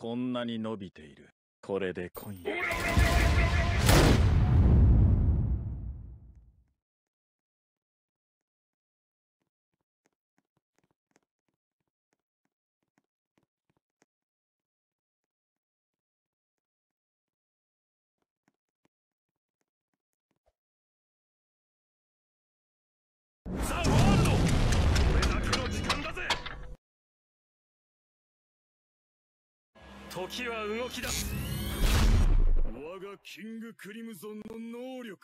こんなに伸びている。これで今夜。ザ・ワールド時は動き出す。我がキングクリムゾンの能力。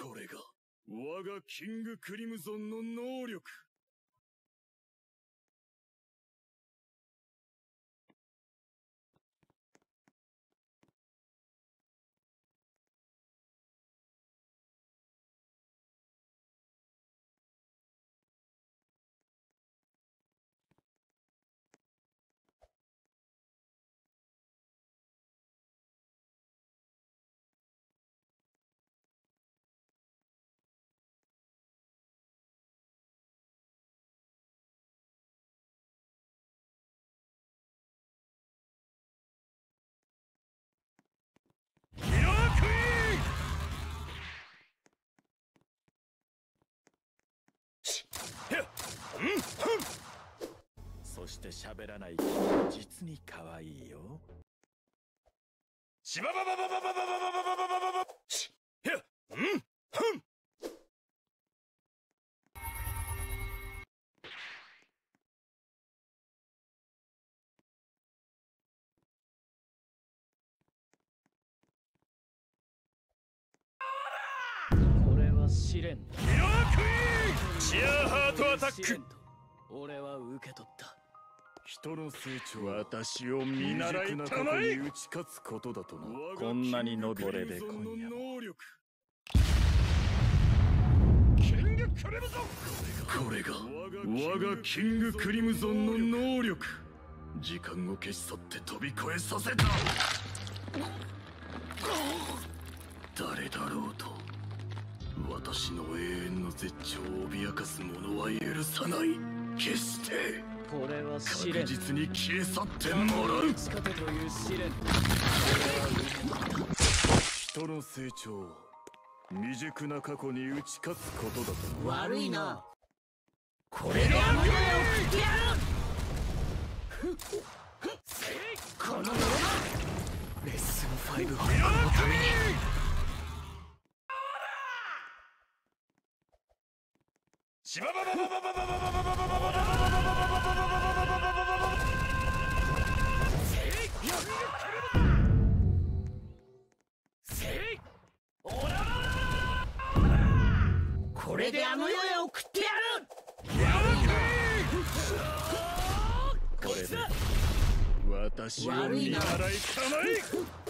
これが我がキングクリムゾンの能力。そして喋らない。実に可愛いよ。しばばばばばばばばばばばばしへうんふんこれは試練キラークイーンシアーハートアタック。俺は受け取った。人の成長は私を見習いたまえ打ち勝つことだとな。こんなに伸びこれで今夜も。能力キングクリムゾン。これが我がキングクリムゾンの能力。時間を消し去って飛び越えさせた。誰だろうと私の永遠の絶頂を脅かす者は許さない。決してこれは確実に消え去ってもらう。打ち勝てという試練人の成長は未熟な過去に打ち勝つことだと。悪いな。これが山よ。このまま。レッスン5はこのためにしばばばばばばばばばばばばばばばこれであの世へ送ってやる。これで私を見習いたまえ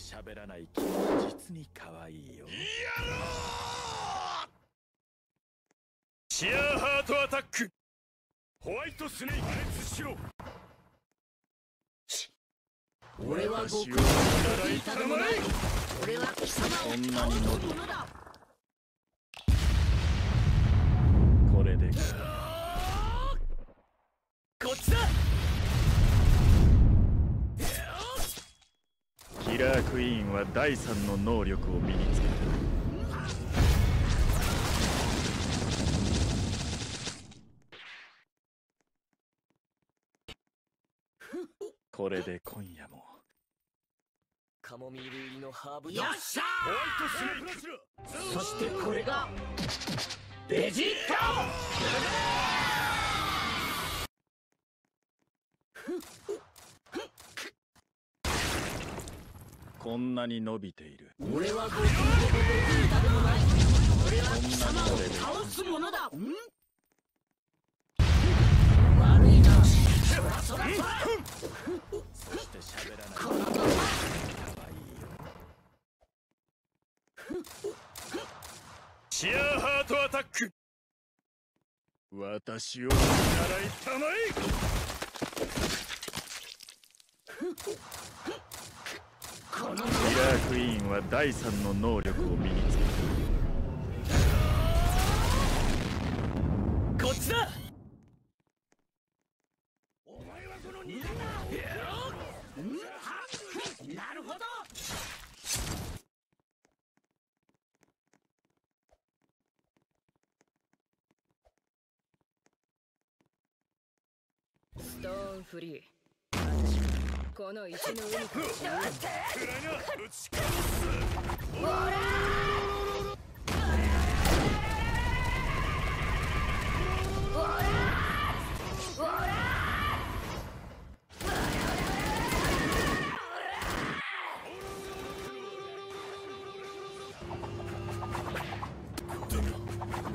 して喋らない君は実に可愛いよ。シアーハートアタック。ホワイトスネーク熱しろ。俺は私を見悟空習いたまえ俺は貴様を倒すだこれで。こっちだキラークイーンは第三の能力を身につけたこれで今夜も。カモミール入りのハーブよっしゃホワイトスネークそしてこれが。ベジータこんなに伸びている。俺は悟空でもベジータでもなは貴様を倒すものだ。ん。悪いなそらそらそして喋らないこのまま可愛いよシアーハートアタック。私を見習いたまこのままキラークイーンは第三の能力を身につけたこっちだ。お前はこの二なるほどストーンフリーこの石の海から自由にえ暗いな打ち返す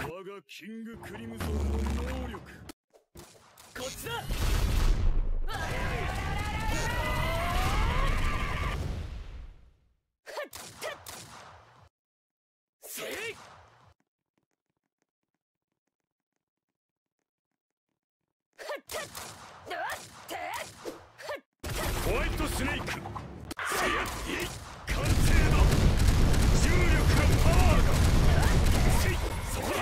我がキングクリムゾンの能力こっちだせいホワイトスネーク。完成だ。重力がパワーがせいそこだ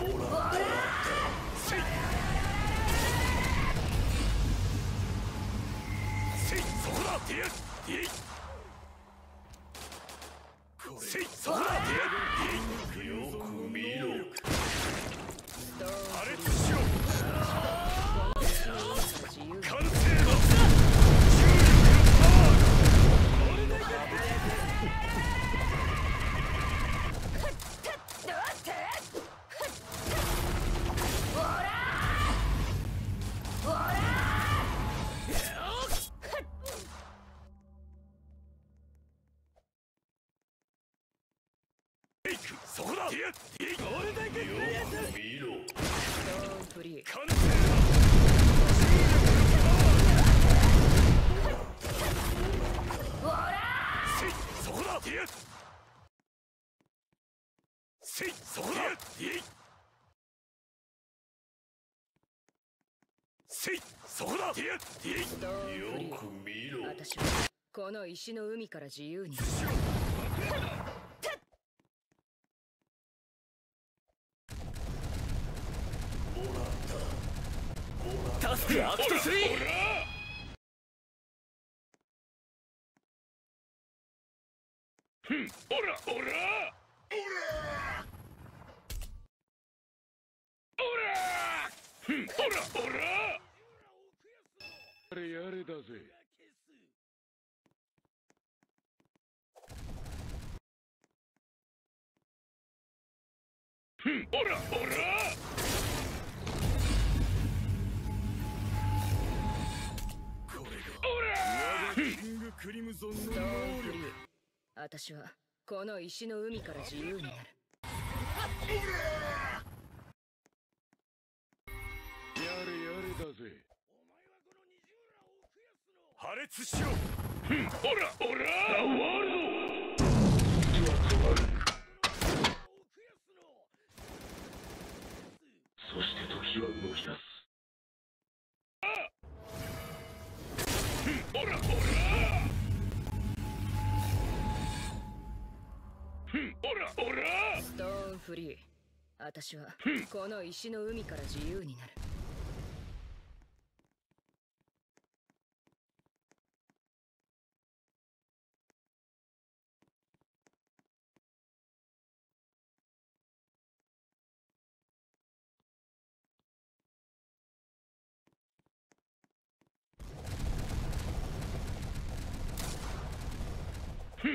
ほらせいせいそこそこだ。テイストーンフリーく見ろ。私はこの石の海から自由に。タスクアクト3んおらおらおらおらふんおらおらやれやれだぜ？ふんおらおら！私はこの石の海から自由になる破裂しろ。ふんおらおら終わるそして時は動き出すふんおらおらふんおらおらストーンフリー。私はこの石の海から自由になるふんおらおらおらふんおらおらふんおらホワイトスネーク打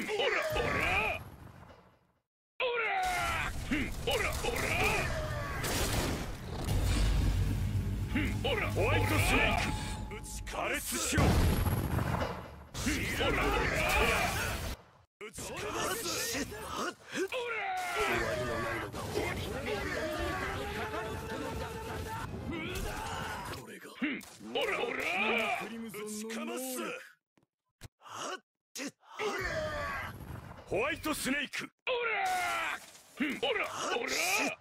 ち破裂しろふホワイトスネーク。おらふん。おら